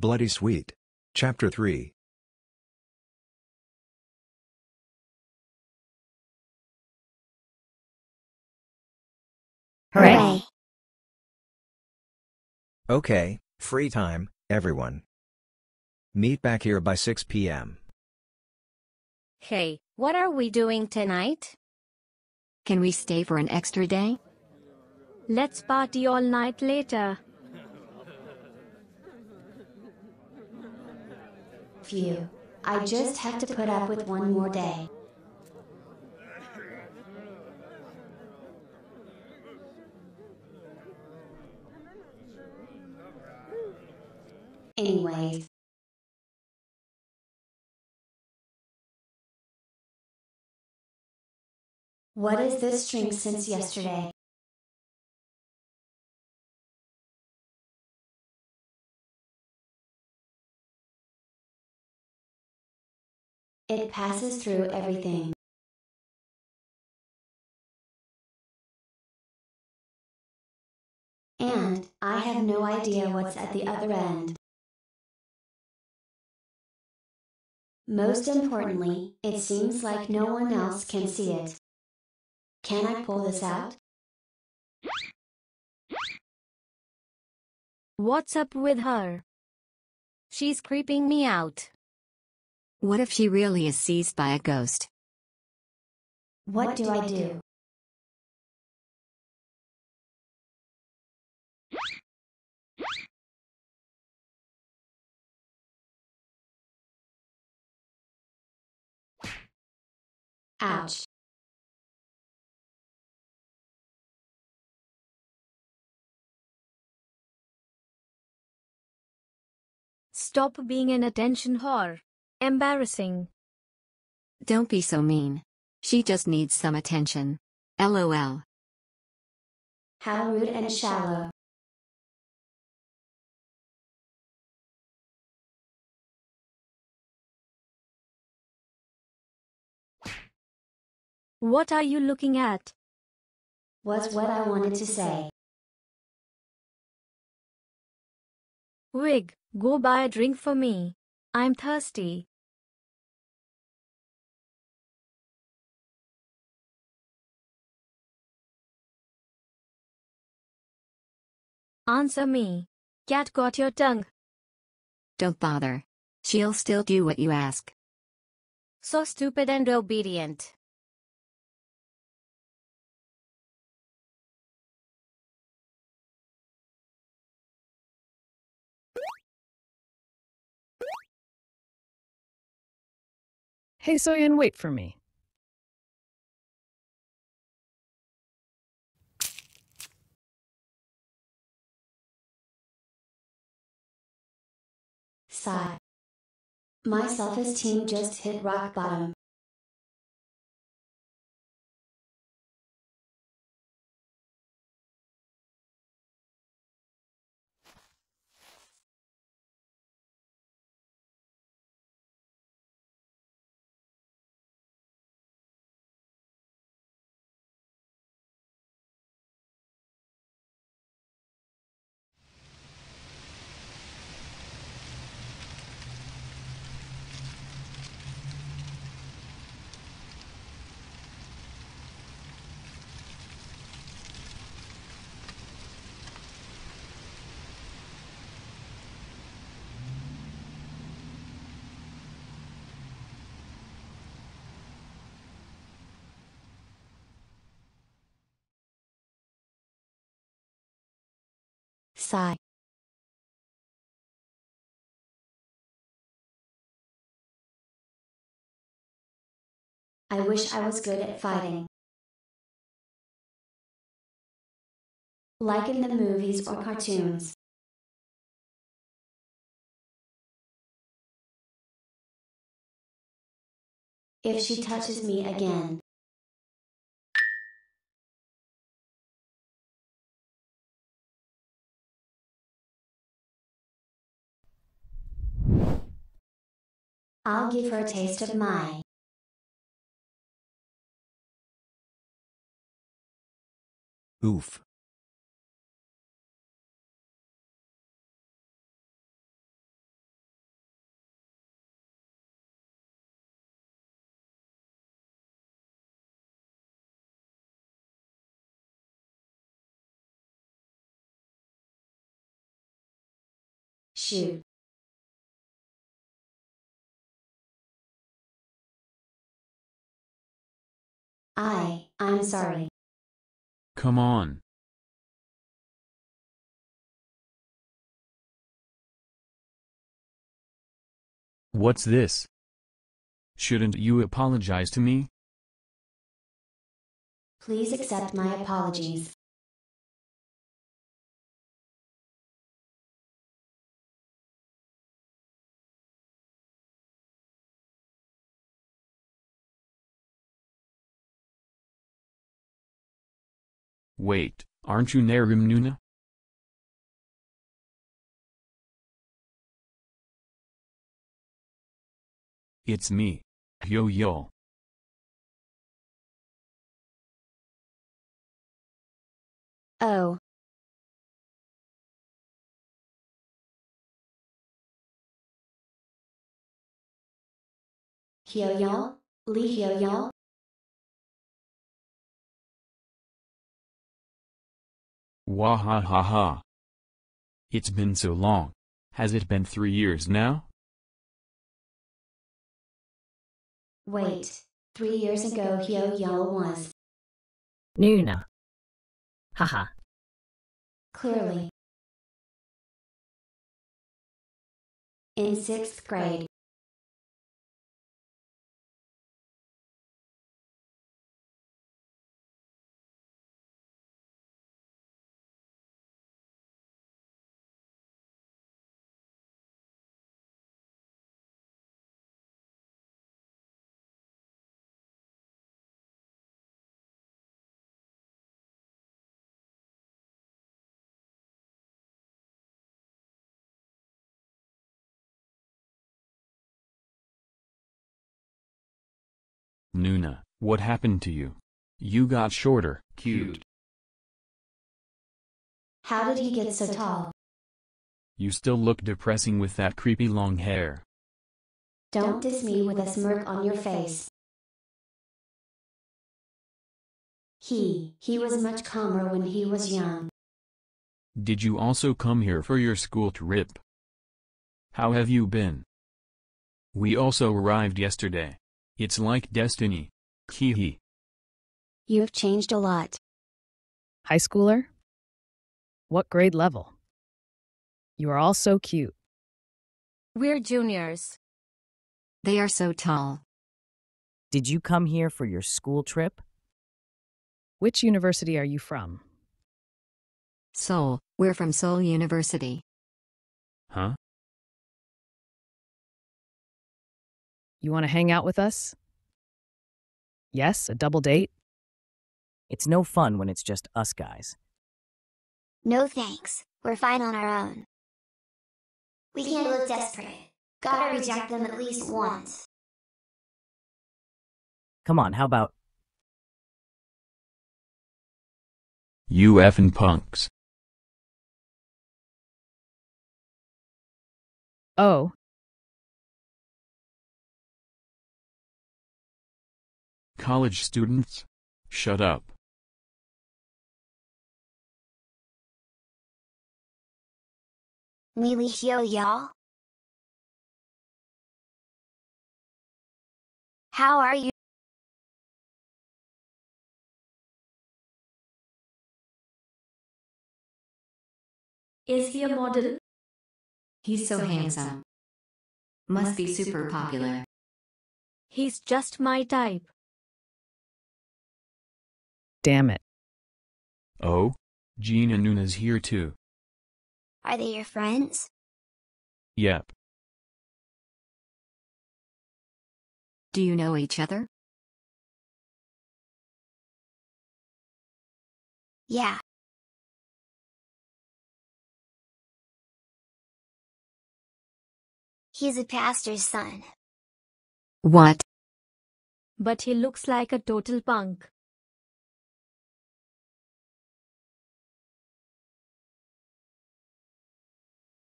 Bloody Sweet. Chapter 3. Hooray! Okay, free time, everyone. Meet back here by 6 p.m. Hey, what are we doing tonight? Can we stay for an extra day? Let's party all night later. Phew. I just have to put up with one more day. Anyways. What is this string since yesterday? It passes through everything. And, I have no idea what's at the other end. Most importantly, it seems like no one else can see it. Can I pull this out? What's up with her? She's creeping me out. What if she really is seized by a ghost? What do I do? Ouch. Stop being an attention whore. Embarrassing. Don't be so mean. She just needs some attention. LOL. How rude and shallow. What are you looking at? Was what I wanted to say. Wig, go buy a drink for me. I'm thirsty. Answer me. Cat got your tongue. Don't bother. She'll still do what you ask. So stupid and obedient. Hey, Soyan, wait for me. Sigh. My self-esteem just hit rock bottom. I wish I was good at fighting. Like in the movies or cartoons. If she touches me again. I'll give her a taste of mine. Oof. Shoot. I, I'm sorry. Come on. What's this? Shouldn't you apologize to me? Please accept my apologies. Wait, aren't you Narim Nuna? It's me. Yo yo. Oh. Hyoyeol? Lee Hyoyeol? Wahahaha. It's been so long. Has it been three years now? Wait. Three years ago Hyoyeol was. Nuna. Haha. Clearly. In sixth grade. Nuna, what happened to you? You got shorter. Cute. How did he get so tall? You still look depressing with that creepy long hair. Don't diss me with a smirk on your face. He, he was much calmer when he was young. Did you also come here for your school trip? How have you been? We also arrived yesterday. It's like destiny. Hee hee. You have changed a lot. High schooler? What grade level? You are all so cute. We're juniors. They are so tall. Did you come here for your school trip? Which university are you from? Seoul, we're from Seoul University. Huh? You want to hang out with us? Yes, a double date? It's no fun when it's just us guys. No thanks, we're fine on our own. We can't look desperate. Gotta reject them at least once. Come on, how about You effin' punks. Oh, College students? Shut up. Mili Hyo y'all? How are you? Is he a model? He's so handsome. Must be super popular. He's just my type. Damn it. Oh? Gina Nuna's here too. Are they your friends? Yep. Do you know each other? Yeah. He's a pastor's son. What? But he looks like a total punk.